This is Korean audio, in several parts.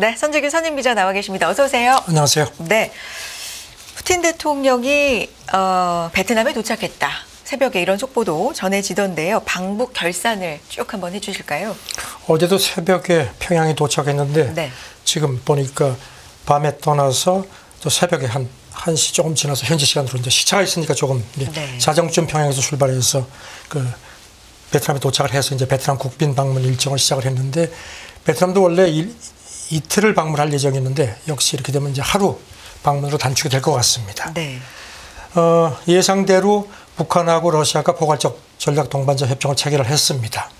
네, 선재규 선임 기자 나와 계십니다. 어서 오세요. 안녕하세요. 네, 푸틴 대통령이 어, 베트남에 도착했다. 새벽에 이런 속보도 전해지던데요. 방북 결산을 쭉 한번 해주실까요? 어제도 새벽에 평양에 도착했는데 네. 지금 보니까 밤에 떠나서 또 새벽에 한 1시 조금 지나서 현지 시간으로 이제 시차가 있으니까 조금 네. 자정쯤 평양에서 출발해서 그 베트남에 도착을 해서 이제 베트남 국빈 방문 일정을 시작을 했는데 베트남도 원래 일, 이틀을 방문할 예정이었는데 역시 이렇게 되면 이제 하루 방문으로 단축이 될 것 같습니다. 네. 어, 예상대로 북한하고 러시아가 포괄적 전략 동반자 협정을 체결을 했습니다.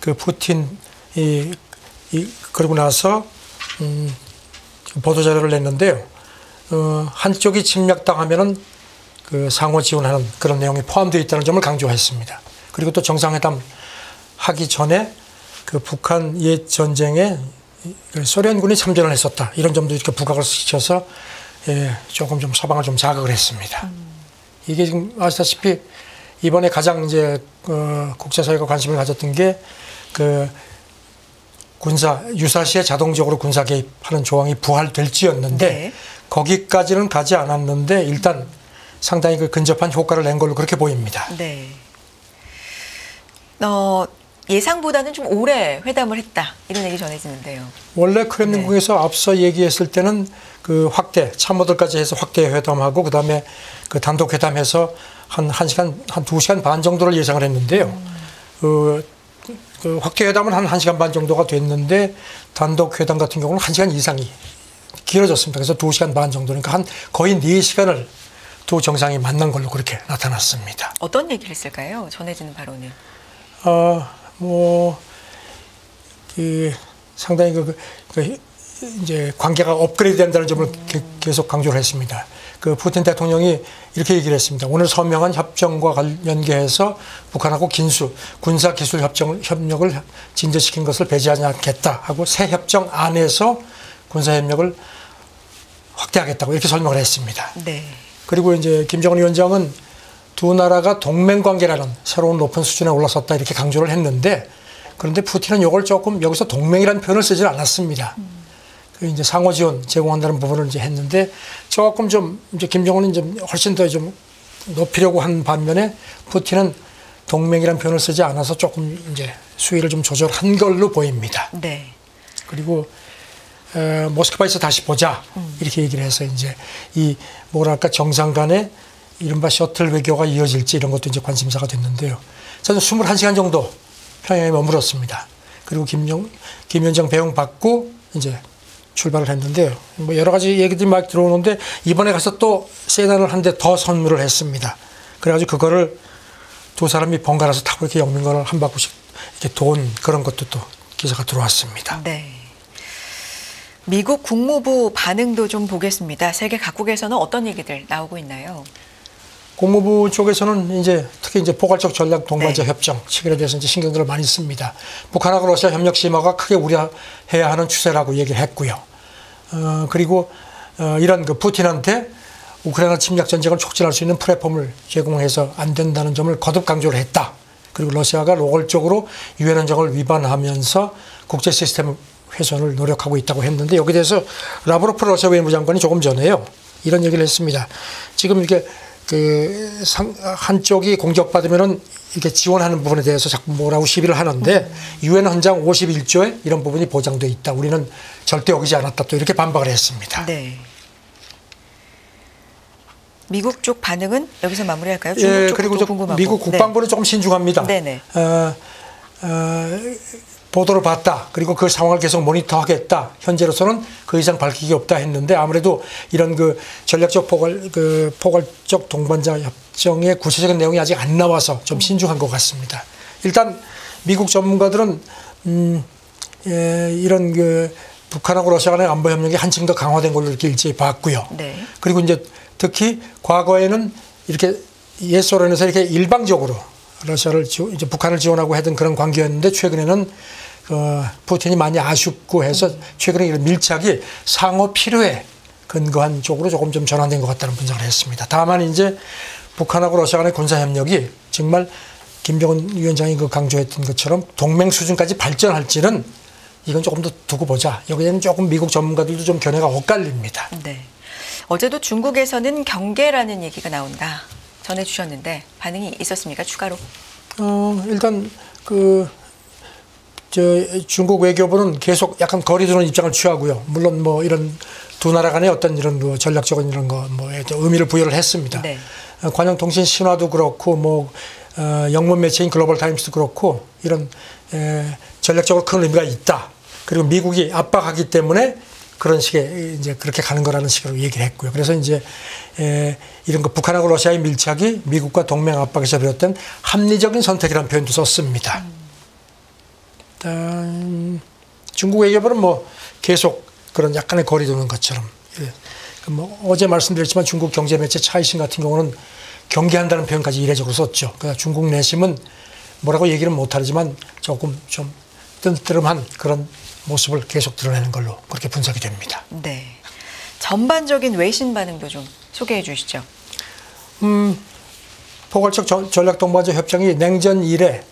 그 푸틴 이, 이 그러고 나서 음, 보도 자료를 냈는데요. 어, 한쪽이 침략당하면은 그 상호 지원하는 그런 내용이 포함되어 있다는 점을 강조했습니다. 그리고 또 정상회담 하기 전에 그 북한 옛 전쟁에 그 소련군이 참전을 했었다 이런 점도 이렇게 부각을 시켜서 예, 조금 좀 서방을 좀 자극을 했습니다. 이게 지금 아시다시피 이번에 가장 이제 어, 국제사회가 관심을 가졌던 게 그 군사 유사시에 자동적으로 군사 개입하는 조항이 부활될지였는데 네. 거기까지는 가지 않았는데 일단 상당히 그 근접한 효과를 낸 걸로 그렇게 보입니다. 네. 어, 예상보다는 좀 오래 회담을 했다. 이런 얘기 전해지는데요. 원래 크렘린궁에서 앞서 얘기했을 때는 그 확대 참모들까지 해서 확대 회담하고 그다음에 그 단독 회담해서 한 1시간 한 2시간 반 정도를 예상을 했는데요. 그, 그 확대 회담은 한 1시간 반 정도가 됐는데 단독 회담 같은 경우는 1시간 이상이 길어졌습니다. 그래서 2시간 반 정도니까 한 거의 4시간을 두 정상이 만난 걸로 그렇게 나타났습니다. 어떤 얘기를 했을까요? 전해지는 바로는. 어, 뭐, 그, 상당히 그, 그, 그 이제 관계가 업그레이드 된다는 점을 게- 계속 강조를 했습니다. 그 푸틴 대통령이 이렇게 얘기를 했습니다. 오늘 서명한 협정과 관련해서 북한하고 긴수 군사 기술 협정 협력을 진전시킨 것을 배제하지 않겠다 하고 새 협정 안에서 군사 협력을 확대하겠다고 이렇게 설명을 했습니다. 네. 그리고 이제 김정은 위원장은 두 나라가 동맹 관계라는 새로운 높은 수준에 올라섰다 이렇게 강조를 했는데 그런데 푸틴은 이걸 조금 여기서 동맹이라는 표현을 쓰질 않았습니다. 그 이제 상호 지원 제공한다는 부분을 이제 했는데 조금 좀 이제 김정은은 좀 훨씬 더 좀 높이려고 한 반면에 푸틴은 동맹이라는 표현을 쓰지 않아서 조금 이제 수위를 좀 조절한 걸로 보입니다. 네. 그리고 어, 모스크바에서 다시 보자 이렇게 얘기를 해서 이제 이 뭐랄까 정상 간의 이른바 셔틀 외교가 이어질지 이런 것도 이제 관심사가 됐는데요. 저는 21시간 정도 평양에 머물었습니다. 그리고 김영 김현정 배웅 받고 이제 출발을 했는데요. 뭐 여러 가지 얘기들이 막 들어오는데 이번에 가서 또 세단을 한 대 더 선물을 했습니다. 그래가지고 그거를 두 사람이 번갈아서 타고 이렇게 영민관을 한 바퀴씩 이렇게 돈 그런 것도 또 기사가 들어왔습니다. 네. 미국 국무부 반응도 좀 보겠습니다. 세계 각국에서는 어떤 얘기들 나오고 있나요? 국무부 쪽에서는 이제 특히 이제 포괄적 전략 동반자 네. 협정 체결에 대해서 이제 신경들을 많이 씁니다. 북한하고 러시아 협력 심화가 크게 우려해야 하는 추세라고 얘기를 했고요. 어, 그리고 어, 이런 그 푸틴한테 우크라이나 침략 전쟁을 촉진할 수 있는 플랫폼을 제공해서 안 된다는 점을 거듭 강조를 했다. 그리고 러시아가 노골적으로 유엔 헌정을 위반하면서 국제 시스템 훼손을 노력하고 있다고 했는데 여기에 대해서 라브로프 러시아 외무부 장관이 조금 전에요. 이런 얘기를 했습니다. 지금 이렇게 그 상, 한쪽이 공격받으면은 이렇게 지원하는 부분에 대해서 자꾸 뭐라고 시비를 하는데 유엔 헌장 51조에 이런 부분이 보장돼 있다. 우리는 절대 어기지 않았다. 또 이렇게 반박을 했습니다. 네. 미국 쪽 반응은 여기서 마무리할까요? 예, 중국 쪽도 그리고 저 궁금하고. 미국 국방부는 조금 신중합니다. 네네. 어, 어, 보도를 봤다. 그리고 그 상황을 계속 모니터하겠다. 현재로서는 그 이상 밝히기 없다 했는데 아무래도 이런 그 전략적 포괄 그 포괄적 동반자 협정의 구체적인 내용이 아직 안 나와서 좀 신중한 것 같습니다. 일단 미국 전문가들은 음, 예, 이런 그 북한하고 러시아 간의 안보 협력이 한층 더 강화된 걸로 이렇게 일제히 봤고요. 네. 그리고 이제 특히 과거에는 이렇게 옛 소련에서 이렇게 일방적으로 러시아를 지원, 이제 북한을 지원하고 하던 그런 관계였는데 최근에는 어, 푸틴이 많이 아쉽고 해서 최근에 이런 밀착이 상호 필요에 근거한 쪽으로 조금 좀 전환된 것 같다는 분석을 했습니다. 다만 이제 북한하고 러시아 간의 군사 협력이 정말 김정은 위원장이 그 강조했던 것처럼 동맹 수준까지 발전할지는 이건 조금 더 두고 보자. 여기에는 조금 미국 전문가들도 좀 견해가 엇갈립니다. 네. 어제도 중국에서는 경계라는 얘기가 나온다. 전해주셨는데 반응이 있었습니까? 추가로? 어, 일단 그, 저, 중국 외교부는 계속 약간 거리두는 입장을 취하고요. 물론 뭐 이런 두 나라 간의 어떤 이런 그 전략적인 이런 거, 뭐 의미를 부여를 했습니다. 네. 어, 관영통신 신화도 그렇고, 뭐, 어, 영문 매체인 글로벌 타임스도 그렇고, 이런, 에, 전략적으로 큰 의미가 있다. 그리고 미국이 압박하기 때문에 그런 식의 이제 그렇게 가는 거라는 식으로 얘기를 했고요. 그래서 이제 에, 이런 거 북한하고 러시아의 밀착이 미국과 동맹 압박에서 비롯된 합리적인 선택이라는 표현도 썼습니다. 일 단 중국 외교부는 뭐 계속 그런 약간의 거리 두는 것처럼 예. 그뭐 어제 말씀드렸지만 중국 경제 매체 차이신 같은 경우는 경계한다는 표현까지 이례적으로 썼죠. 그러니까 중국 내심은 뭐라고 얘기는 못하지만 조금 좀 뜬뜨름한 그런 모습을 계속 드러내는 걸로 그렇게 분석이 됩니다. 네. 전반적인 외신 반응도 좀 소개해 주시죠. 포괄적 전- 전략동반자 협정이 냉전 이래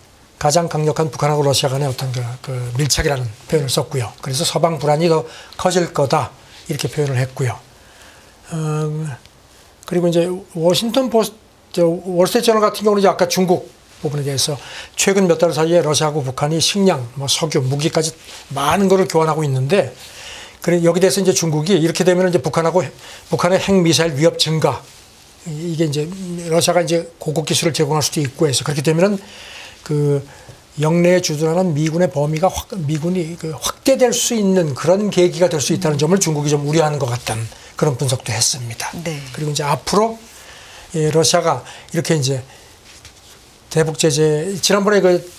가장 강력한 북한하고 러시아 간의 어떤 그, 그 밀착이라는 표현을 썼고요. 그래서 서방 불안이 더 커질 거다 이렇게 표현을 했고요. 어, 그리고 이제 워싱턴 포스트, 저 월스트리트저널 같은 경우는 이제 아까 중국 부분에 대해서 최근 몇 달 사이에 러시아하고 북한이 식량, 뭐 석유, 무기까지 많은 거를 교환하고 있는데 그래 여기 대해서 이제 중국이 이렇게 되면 이제 북한하고 북한의 핵 미사일 위협 증가 이게 이제 러시아가 이제 고급 기술을 제공할 수도 있고 해서 그렇게 되면은 그 영내에 주둔하는 미군의 범위가 확, 미군이 그 확대될 수 있는 그런 계기가 될 수 있다는 점을 중국이 좀 우려하는 것 같다는 그런 분석도 했습니다. 네. 그리고 이제 앞으로 예, 러시아가 이렇게 이제 대북 제재 지난번에 그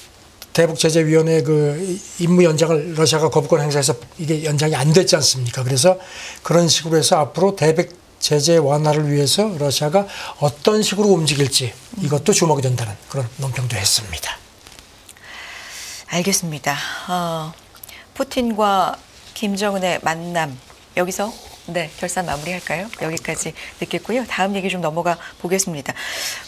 대북 제재 위원회 그 임무 연장을 러시아가 거부권 행사해서 이게 연장이 안 됐지 않습니까? 그래서 그런 식으로 해서 앞으로 대북 제재 완화를 위해서 러시아가 어떤 식으로 움직일지 이것도 주목이 된다는 그런 논평도 했습니다. 알겠습니다. 어, 푸틴과 김정은의 만남 여기서 네 결산 마무리할까요? 여기까지 듣겠고요. 다음 얘기 좀 넘어가 보겠습니다.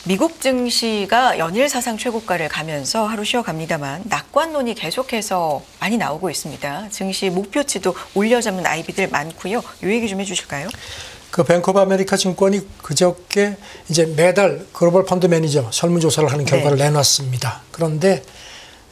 미국 증시가 연일 사상 최고가를 가면서 하루 쉬어갑니다만 낙관론이 계속해서 많이 나오고 있습니다. 증시 목표치도 올려잡는 아이비들 많고요. 요 얘기 좀 해주실까요? 그 뱅크 오브 아메리카 증권이 그저께 이제 매달 글로벌 펀드 매니저 설문조사를 하는 결과를 내놨습니다. 그런데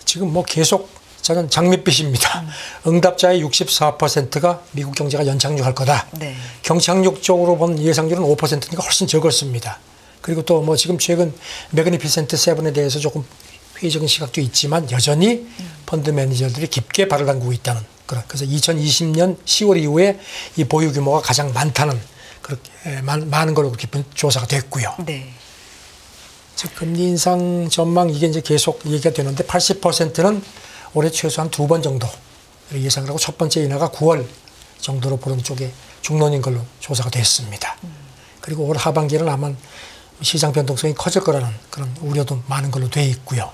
지금 뭐 계속 저는 장밋빛입니다. 응답자의 64%가 미국 경제가 연착륙할 거다. 네. 경착륙 쪽으로 본 예상률은 5%니까 훨씬 적었습니다. 그리고 또 뭐 지금 최근 Magnificent Seven에 대해서 조금 회의적인 시각도 있지만 여전히 펀드 매니저들이 깊게 발을 담그고 있다는 그런 그래서 2020년 10월 이후에 이 보유 규모가 가장 많다는 그렇게 많, 많은 걸로 그렇게 분- 조사가 됐고요. 네. 즉 금리 인상 전망 이게 이제 계속 얘기가 되는데 80%는 올해 최소한 두 번 정도 예상을 하고 첫 번째 인하가 9월 정도로 보는 쪽에 중론인 걸로 조사가 됐습니다. 그리고 올 하반기는 아마 시장 변동성이 커질 거라는 그런 우려도 많은 걸로 돼 있고요.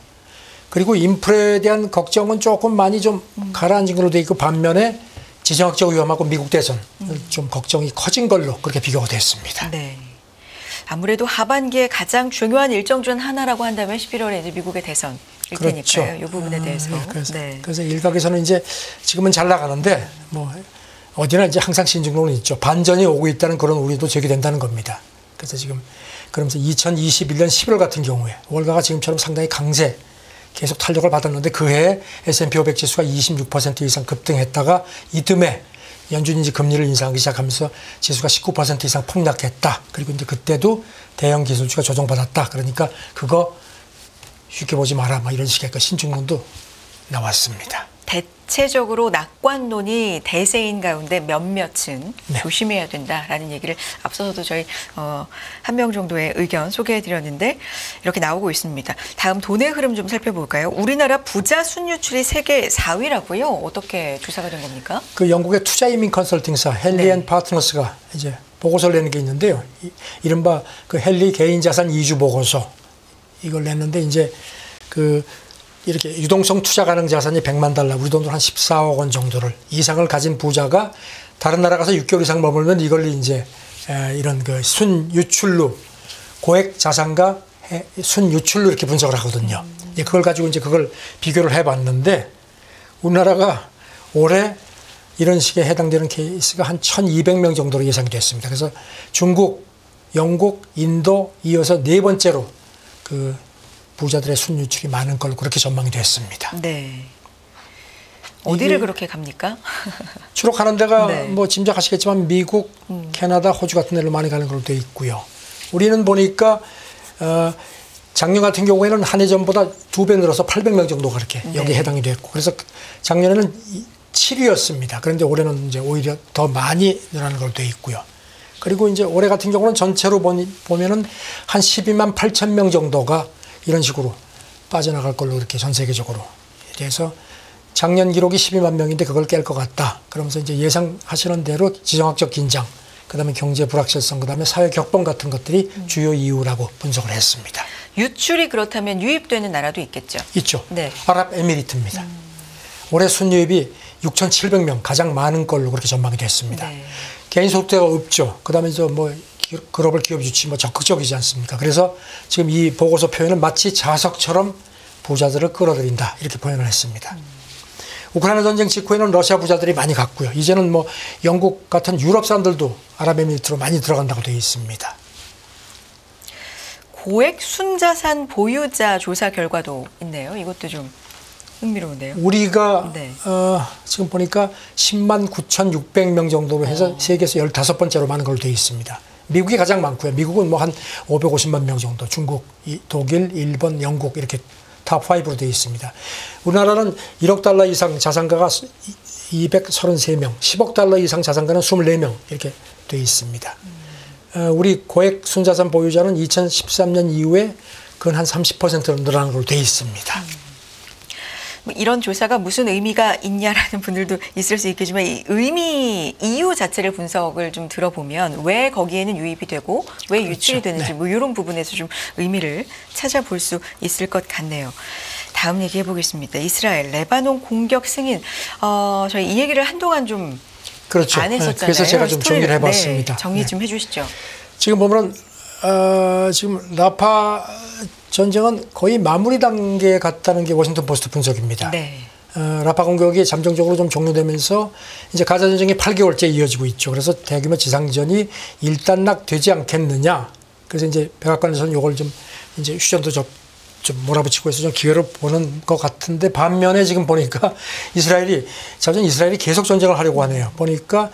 그리고 인플레에 대한 걱정은 조금 많이 좀 가라앉은 걸로 돼 있고 반면에 지정학적 위험하고 미국 대선 좀 걱정이 커진 걸로 그렇게 비교가 됐습니다. 네. 아무래도 하반기에 가장 중요한 일정 중 하나라고 한다면 11월에 이제 미국의 대선일 테니까요. 이 부분에 아, 대해서. 네, 그래서, 네. 그래서 일각에서는 이제 지금은 잘 나가는데 뭐 어디나 이제 항상 신중론은 있죠. 반전이 오고 있다는 그런 우려도 제기된다는 겁니다. 그래서 지금 그러면서 2021년 11월 같은 경우에 월가가 지금처럼 상당히 강세 계속 탄력을 받았는데 그해 S&P 500 지수가 26% 이상 급등했다가 이듬해 이제 금리를 인상하기 시작하면서 지수가 19% 이상 폭락했다. 그리고 이제 그때도 대형 기술주가 조정받았다. 그러니까 그거 쉽게 보지 마라. 막 이런 식의 그 신중론도 나왔습니다. 대체적으로 낙관론이 대세인 가운데 몇몇은 네. 조심해야 된다라는 얘기를 앞서서도 저희 어, 한 명 정도의 의견 소개해드렸는데 이렇게 나오고 있습니다. 다음 돈의 흐름 좀 살펴볼까요? 우리나라 부자 순유출이 세계 4위라고요. 어떻게 조사가 된 겁니까? 그 영국의 투자 이민 컨설팅사 헨리 네. 앤 파트너스가 이제 보고서를 내는 게 있는데요. 이, 이른바 그 헨리 개인 자산 이주 보고서 이걸 냈는데 이제 그 이렇게 유동성 투자 가능 자산이 100만 달러, 우리 돈으로 한 14억 원 정도를 이상을 가진 부자가 다른 나라 가서 6개월 이상 머물면 이걸 이제 에, 이런 그 순유출로 고액 자산과 해- 순유출로 이렇게 분석을 하거든요. 이제 그걸 가지고 이제 그걸 비교를 해봤는데 우리나라가 올해 이런 식에 해당되는 케이스가 한 1,200명 정도로 예상이 됐습니다. 그래서 중국, 영국, 인도 이어서 네 번째로 그 부자들의 순유출이 많은 걸로 그렇게 전망이 됐습니다. 네. 어디를 그렇게 갑니까? 주로 가는 데가 네. 음. 뭐 짐작하시겠지만 미국, 캐나다, 호주 같은 데를 많이 가는 걸로 되어 있고요. 우리는 보니까 어, 작년 같은 경우에는 한 해 전보다 두 배 늘어서 800명 정도가 그렇게 네. 여기 해당이 됐고 그래서 작년에는 7위였습니다. 그런데 올해는 이제 오히려 더 많이 늘어나는 걸로 되어 있고요. 그리고 이제 올해 같은 경우는 전체로 보니, 보면은 한 12만 8천 명 정도가 이런 식으로 빠져나갈 걸로 이렇게 전 세계적으로 그래서 작년 기록이 12만 명인데 그걸 깰 것 같다. 그러면서 이제 예상하시는 대로 지정학적 긴장, 그다음에 경제 불확실성, 그다음에 사회 격번 같은 것들이 주요 이유라고 분석을 했습니다. 유출이 그렇다면 유입되는 나라도 있겠죠. 있죠. 네. 아랍에미리트입니다. 올해 순유입이 6,700명 가장 많은 걸로 그렇게 전망이 됐습니다. 네. 개인 소득대가 없죠. 그다음에 저뭐 글로벌 기업 유치 뭐 적극적이지 않습니까? 그래서 지금 이 보고서 표현은 마치 자석처럼 부자들을 끌어들인다 이렇게 표현을 했습니다. 우크라이나 전쟁 직후에는 러시아 부자들이 많이 갔고요. 이제는 뭐 영국 같은 유럽 사람들도 아랍에미리트로 많이 들어간다고 되어 있습니다. 고액 순자산 보유자 조사 결과도 있네요. 이것도 좀 흥미로운데요. 우리가 네. 어, 지금 보니까 10만 9,600명 정도로 해서 세계에서 15번째로 많은 걸로 되어 있습니다. 미국이 가장 많고요. 미국은 뭐 한 550만 명 정도, 중국, 이- 독일, 일본, 영국 이렇게 top 5로 되어 있습니다. 우리나라는 1억 달러 이상 자산가가 233명, 10억 달러 이상 자산가는 24명 이렇게 되어 있습니다. 어, 우리 고액 순자산 보유자는 2013년 이후에 그건 한 30%로 늘어난 걸로 되어 있습니다. 뭐 이런 조사가 무슨 의미가 있냐라는 분들도 있을 수 있겠지만 이 의미 이유 자체를 분석을 좀 들어보면 왜 거기에는 유입이 되고 왜 유출이 되는지 네. 뭐 이런 부분에서 좀 의미를 찾아볼 수 있을 것 같네요. 다음 얘기해 보겠습니다. 이스라엘 레바논 공격 승인. 어, 저희 이 얘기를 한동안 좀 그렇죠. 안 네, 했었잖아요. 그래서 제가 좀 스토리를, 정리를 해봤습니다. 네, 정리 네. 좀 해주시죠. 지금 보면은 어, 지금 라파 전쟁은 거의 마무리 단계에 갔다는 게 워싱턴 포스트 분석입니다. 네. 어, 라파 공격이 잠정적으로 좀 종료되면서 이제 가자 전쟁이 8개월째 이어지고 있죠. 그래서 대규모 지상전이 일단락 되지 않겠느냐. 그래서 이제 백악관에서는 이걸 좀 이제 휴전도 좀, 좀 몰아붙이고 해서 좀 기회를 보는 것 같은데 반면에 지금 보니까 이스라엘이 자전 이스라엘이 계속 전쟁을 하려고 하네요. 보니까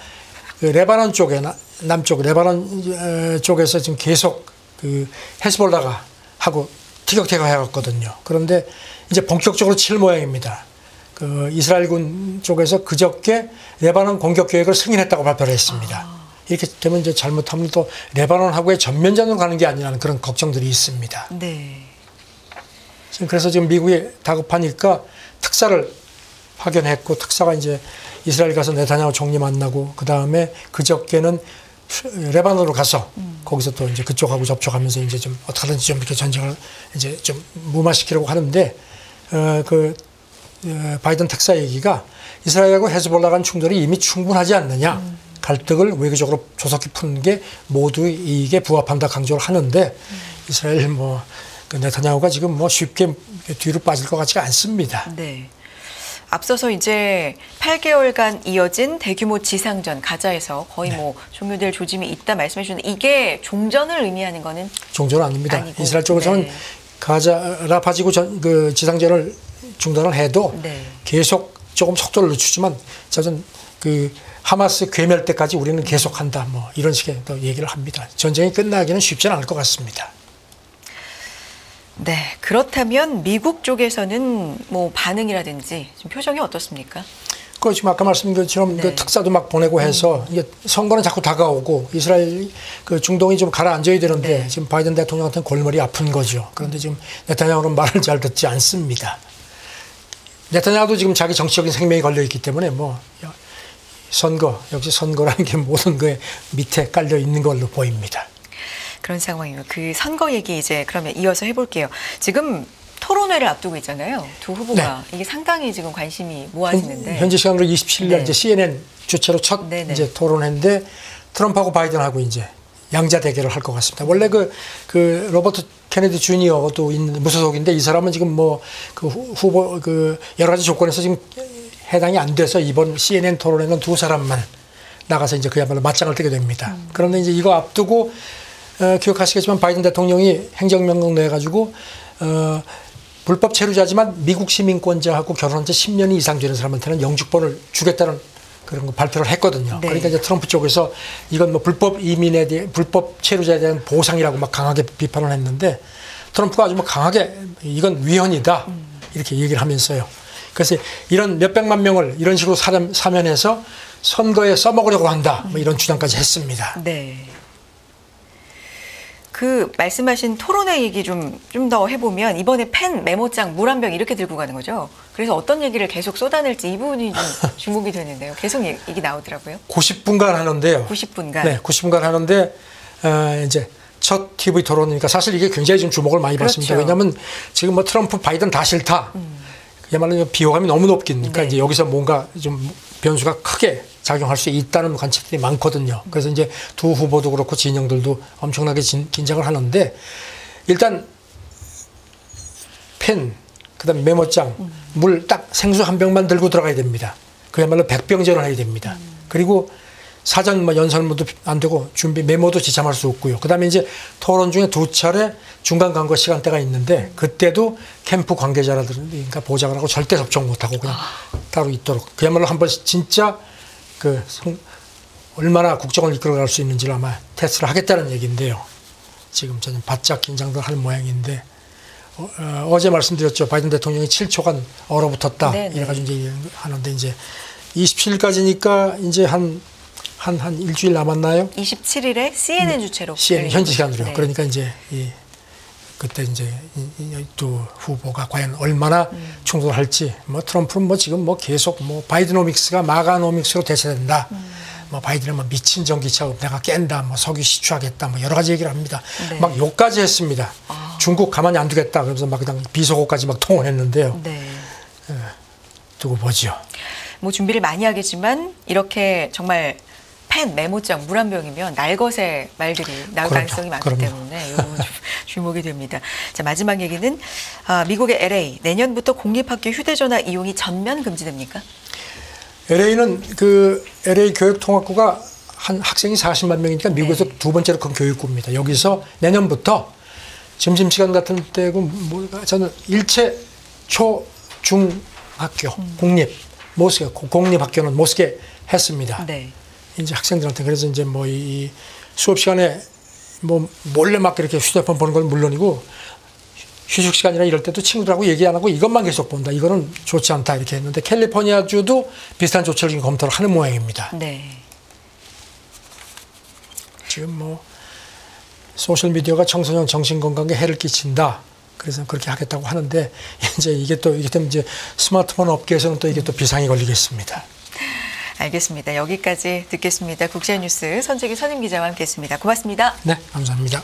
그 레바논 쪽에 나- 남쪽 레바논 어, 쪽에서 지금 계속 그 헤스볼라가 하고 티격태격 해갔거든요. 그런데 이제 본격적으로 칠 모양입니다. 그 이스라엘군 쪽에서 그저께 레바논 공격 계획을 승인했다고 발표를 했습니다. 이렇게 되면 이제 잘못하면 또 레바논하고의 전면전으로 가는 게 아니라는 그런 걱정들이 있습니다. 네. 지금 그래서 지금 미국이 다급하니까 특사를 파견했고 특사가 이제 이스라엘 가서 네타냐후 총리 만나고 그 다음에 그저께는 레바논으로 가서 거기서 또 이제 그쪽하고 접촉하면서 이제 좀 어떻게든지 좀 이렇게 전쟁을 이제 좀 무마시키려고 하는데 어 그 어, 바이든 특사 얘기가 이스라엘하고 헤즈볼라 간 충돌이 이미 충분하지 않느냐 갈등을 외교적으로 조속히 푸는 게 모두의 이익에 부합한다 강조를 하는데 이스라엘 뭐 그 네타냐후가 지금 뭐 쉽게 뒤로 빠질 것 같지가 않습니다. 네. 앞서서 이제 8개월간 이어진 대규모 지상전 가자에서 거의 네. 뭐 종료될 조짐이 있다 말씀해 주는데 이게 종전을 의미하는 거는 종전은 아닙니다. 아니고, 이스라엘 쪽에서는 네. 가자 라파지구 전, 그 지상전을 중단을 해도 네. 계속 조금 속도를 늦추지만 저는 그 하마스 괴멸 때까지 우리는 계속한다 뭐 이런 식의 또 얘기를 합니다. 전쟁이 끝나기는 쉽지는 않을 것 같습니다. 네 그렇다면 미국 쪽에서는 뭐 반응이라든지 좀 표정이 어떻습니까? 그 지금 아까 말씀드린 것처럼 네. 그 특사도 막 보내고 해서 이게 선거는 자꾸 다가오고 이스라엘 그 중동이 좀 가라앉아야 되는데 네. 지금 바이든 대통령한테는 골머리 아픈 거죠. 그런데 지금 네타냐후는 말을 잘 듣지 않습니다. 네타냐후도 지금 자기 정치적인 생명이 걸려 있기 때문에 뭐 선거 역시 선거라는 게 모든 거에 밑에 깔려 있는 걸로 보입니다. 그런 상황이에요. 그 선거 얘기 이제 그러면 이어서 해볼게요. 지금 토론회를 앞두고 있잖아요. 두 후보가 이게 상당히 지금 관심이 모아지는데 네. 현재 시간으로 27일 날 네. 이제 CNN 주최로 첫 네네. 이제 토론회인데 트럼프하고 바이든하고 이제 양자 대결을 할 것 같습니다. 원래 그, 그 로버트 케네디 주니어도 있는 무소속인데 이 사람은 지금 뭐 그 후보 그 여러 가지 조건에서 지금 해당이 안 돼서 이번 CNN 토론에는 두 사람만 나가서 이제 그야말로 맞짱을 뜨게 됩니다. 그런데 이제 이거 앞두고 어, 기억하시겠지만 바이든 대통령이 행정명령 내가지고 어, 불법 체류자지만 미국 시민권자하고 결혼한 지 10년이 이상 되는 사람한테는 영주권을 주겠다는 그런 거 발표를 했거든요. 네. 그러니까 이제 트럼프 쪽에서 이건 뭐 불법 이민에 대해 불법 체류자에 대한 보상이라고 막 강하게 비판을 했는데 트럼프가 아주 뭐 강하게 이건 위헌이다 이렇게 얘기를 하면서요. 그래서 이런 몇 백만 명을 이런 식으로 사람, 사면해서 선거에 써먹으려고 한다 뭐 이런 주장까지 했습니다. 네. 그 말씀하신 토론회 얘기 좀 좀 더 해보면 이번에 펜 메모장 물 한 병 이렇게 들고 가는 거죠. 그래서 어떤 얘기를 계속 쏟아낼지 이 부분이 좀 주목이 되는데요. 계속 얘- 얘기 나오더라고요. 90분간 하는데요. 90분간. 네, 90분간 하는데 어, 이제 첫 TV 토론이니까 사실 이게 굉장히 좀 주목을 많이 받습니다. 그렇죠. 왜냐하면 지금 뭐 트럼프 바이든 다 싫다. 그야말로 비호감이 너무 높기니까 네. 이제 여기서 뭔가 좀 변수가 크게 작용할 수 있다는 관측들이 많거든요. 그래서 이제 두 후보도 그렇고 진영들도 엄청나게 진- 긴장을 하는데 일단 펜, 그다음 메모장, 물딱 생수 한 병만 들고 들어가야 됩니다. 그야말로 백병전을 해야 됩니다. 그리고 사전 뭐 연설문도 안 되고 준비 메모도 지참할 수 없고요. 그다음에 이제 토론 중에 두 차례 중간 간거 시간대가 있는데 그때도 캠프 관계자라든가 보좌관 하고 절대 접촉 못 하고 그냥 따로 있도록 그야말로 한번 진짜 그 성- 얼마나 국정을 이끌어갈 수 있는지를 아마 테스트를 하겠다는 얘기인데요. 지금 저는 바짝 긴장도 할 모양인데 어, 제 말씀드렸죠. 바이든 대통령이 7초간 얼어붙었다. 네, 네. 이래가지고 이제 하는데 이제 27일까지니까 이제 한, 한, 한 일주일 남았나요? 27일에 CNN 주최로. CNN 현지 거죠. 시간으로요. 네. 그러니까 이제 이 그때 이제 두 후보가 과연 얼마나 음. 충돌할지 뭐 트럼프는 뭐 지금 뭐 계속 뭐 바이드노믹스가 마가노믹스로 대체된다. 음. 뭐 바이든은 뭐 미친 전기차 내가 깬다. 뭐 석유 시추하겠다. 뭐 여러 가지 얘기를 합니다. 네. 막 욕까지 했습니다. 중국 가만히 안 두겠다. 그러면서 막 그냥 비속어까지 막 통언했는데요. 네. 두고 보죠. 뭐 준비를 많이 하겠지만 이렇게 정말 펜 메모장 물 한 병이면 날것의 말들이 나올 그럼요. 가능성이 많기 그럼요. 때문에 주목이 됩니다. 자 마지막 얘기는 아, 미국의 LA 내년부터 공립학교 휴대전화 이용이 전면 금지됩니까? LA는 그 LA 교육통합부가 한 학생이 40만 명이니까 미국에서 네. 두 번째로 큰 교육부입니다. 여기서 내년부터 점심시간 같은 때고 뭐 저는 일체 초, 중 학교 공립 고- 공립 학교는 못 쓰게 했습니다. 네. 이제 학생들한테 그래서 이제 뭐 이 수업 시간에 뭐 몰래 막 이렇게 휴대폰 보는 건 물론이고 휴식 시간이나 이럴 때도 친구들하고 얘기 안 하고 이것만 계속 본다. 이거는 좋지 않다 이렇게 했는데 캘리포니아 주도 비슷한 조치를 지금 검토를 하는 모양입니다. 네. 지금 뭐 소셜 미디어가 청소년 정신 건강에 해를 끼친다. 그래서 그렇게 하겠다고 하는데 이제 이게 또 이게 되면 이제 스마트폰 업계에서는 또 이게 또 비상이 걸리겠습니다. 알겠습니다. 여기까지 듣겠습니다. 국제뉴스 선재기 선임 기자와 함께했습니다. 고맙습니다. 네, 감사합니다.